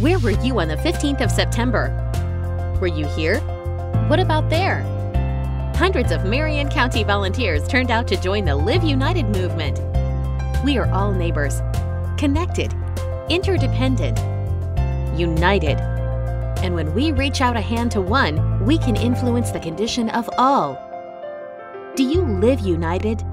Where were you on the 15th of September? Were you here? What about there? Hundreds of Marion County volunteers turned out to join the Live United movement. We are all neighbors, connected, interdependent, united. And when we reach out a hand to one, we can influence the condition of all. Do you live united?